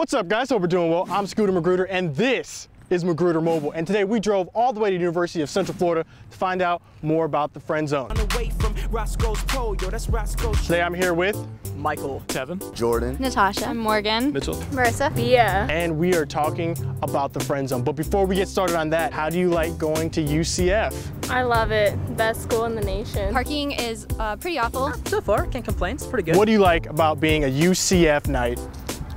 What's up guys, hope we're doing well. I'm Scooter Magruder and this is Magruder Mobile. And today we drove all the way to the University of Central Florida to find out more about the friend zone. Today I'm here with Michael. Kevin. Jordan. Natasha. Morgan. Mitchell. Marissa. Yeah. and we are talking about the friend zone. But before we get started on that, how do you like going to UCF? I love it. Best school in the nation. Parking is uh, pretty awful. So far, can't complain. It's pretty good. What do you like about being a UCF Knight?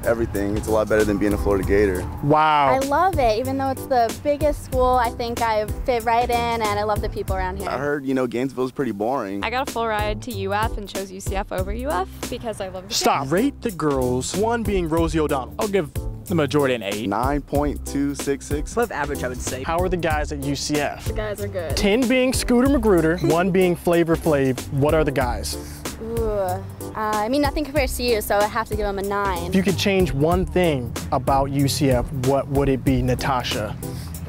Everything. It's a lot better than being a Florida Gator. Wow. I love it, even though it's the biggest school. I think I fit right in, and I love the people around here. I heard, you know, Gainesville's pretty boring. I got a full ride to UF and chose UCF over UF because I love the Stop. Rate the girls, one being Rosie O'Donnell. I'll give the majority an eight. 9.266. Above average, I would say. How are the guys at UCF? The guys are good. 10 being Scooter Magruder, one being Flavor Flav. What are the guys? Ooh. Uh, I mean, nothing compares to you, so I have to give them a nine. If you could change one thing about UCF, what would it be, Natasha?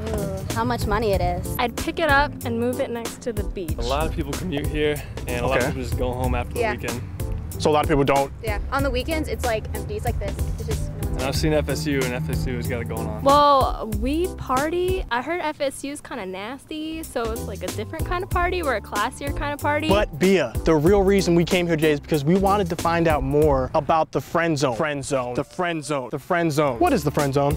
Ooh, how much money it is. I'd pick it up and move it next to the beach. A lot of people commute here, and a lot of people just go home after Yeah. the weekend. So a lot of people don't. Yeah. On the weekends, it's like empty. It's like this. It's just. And I've seen FSU, and FSU has got it going on. Well, we party. I heard FSU is kind of nasty, so it's like a different kind of party. We're a classier kind of party. But Bia, the real reason we came here today is because we wanted to find out more about the friend zone. Friend zone. The friend zone. The friend zone. What is the friend zone?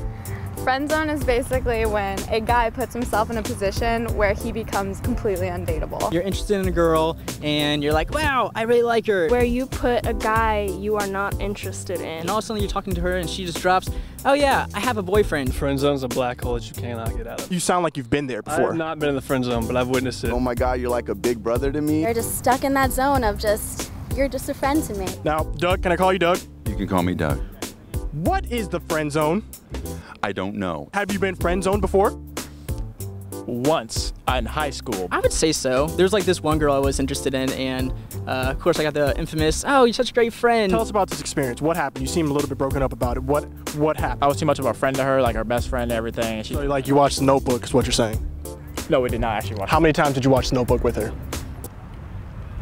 Friend zone is basically when a guy puts himself in a position where he becomes completely undateable. You're interested in a girl, and you're like, wow, I really like her. where you put a guy you are not interested in. And all of a sudden, you're talking to her, and she just drops, oh yeah, I have a boyfriend. Friend zone's a black hole that you cannot get out of. You sound like you've been there before. I've not been in the friend zone, but I've witnessed it. Oh my God, you're like a big brother to me. You're just stuck in that zone of just. You're just a friend to me. Now, Doug, can I call you Doug? You can call me Doug. What is the friend zone? I don't know. Have you been friend zoned before? Once in high school. I would say so. There's like this one girl I was interested in, and uh, of course, I got the infamous, oh, you're such a great friend. Tell us about this experience. What happened? You seem a little bit broken up about it. What what happened? I was too much of a friend to her, like her best friend and everything. She, So, like you watched The Notebook is what you're saying. no, we did not actually watch. How many times did you watch The Notebook with her?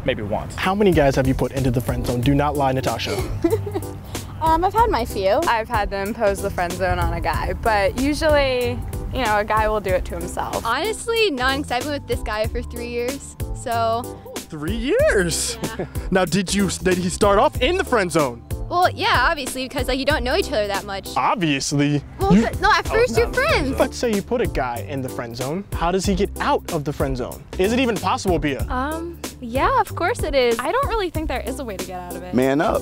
Maybe once. How many guys have you put into the friend zone? Do not lie, Natasha. Um, I've had my few. I've had to impose the friend zone on a guy, but usually, you know, a guy will do it to himself. Honestly, not I've been with this guy for three years, so. Three years. Yeah. now, did you did he start off in the friend zone? Well, yeah, obviously, because like you don't know each other that much. Obviously. Well, You- no, at first you're friends. Let's say you put a guy in the friend zone. How does he get out of the friend zone? Is it even possible, Bia? Um, yeah, of course it is. I don't really think there is a way to get out of it. Man up.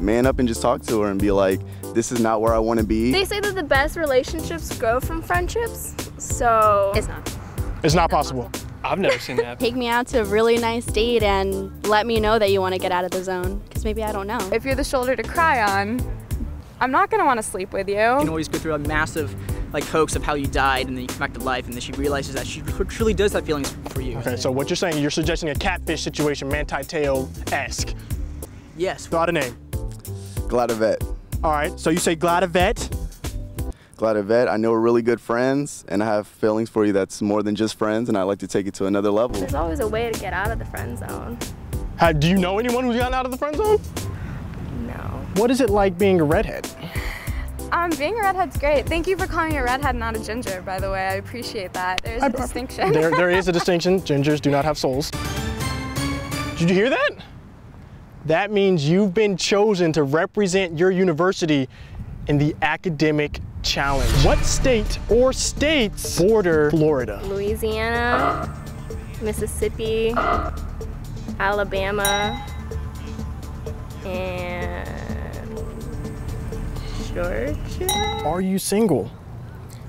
Man up and just talk to her and be like, this is not where I want to be. They say that the best relationships grow from friendships, so It's not. It's not possible. I've never seen that. Take me out to a really nice date and let me know that you want to get out of the zone. Because maybe I don't know. if you're the shoulder to cry on, I'm not gonna want to sleep with You You can always go through a massive like hoax of how you died, and then you come back to life, and then she realizes that she truly does have feelings for you. Okay, so what you're saying, you're suggesting a catfish situation, Manti Te'o-esque. Yes. Got a name. Gladavet. All right, so you say Gladavet. Gladavet, I know we're really good friends, and I have feelings for you that's more than just friends, and I'd like to take it to another level. There's always a way to get out of the friend zone. How, do you know anyone who's gotten out of the friend zone? No. What is it like being a redhead? Um, being a redhead's great. Thank you for calling me a redhead, not a ginger, by the way. I appreciate that. There's I- a distinction. There, there is a distinction. Gingers do not have souls. Did you hear that? That means you've been chosen to represent your university in the academic challenge. What state or states border Florida? Louisiana, Mississippi, Alabama, and Georgia. Are you single?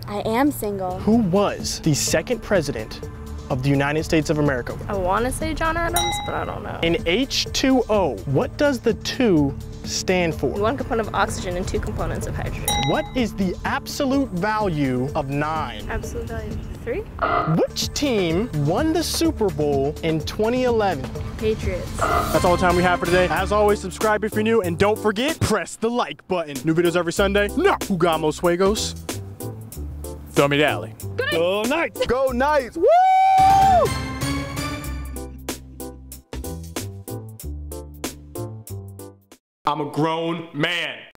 I am single. Who was the second president of the United States of America? I want to say John Adams, but I don't know. In H2O, what does the 2 stand for? One component of oxygen and two components of hydrogen. What is the absolute value of 9? Absolute value three. Which team won the Super Bowl in 2011? Patriots. That's all the time we have for today. As always, subscribe if you're new, and don't forget, press the like button. New videos every Sunday. No, Jugamos Juegos. Throw me the alley. Go Knights! Go Knights! Woo! I'm a grown man.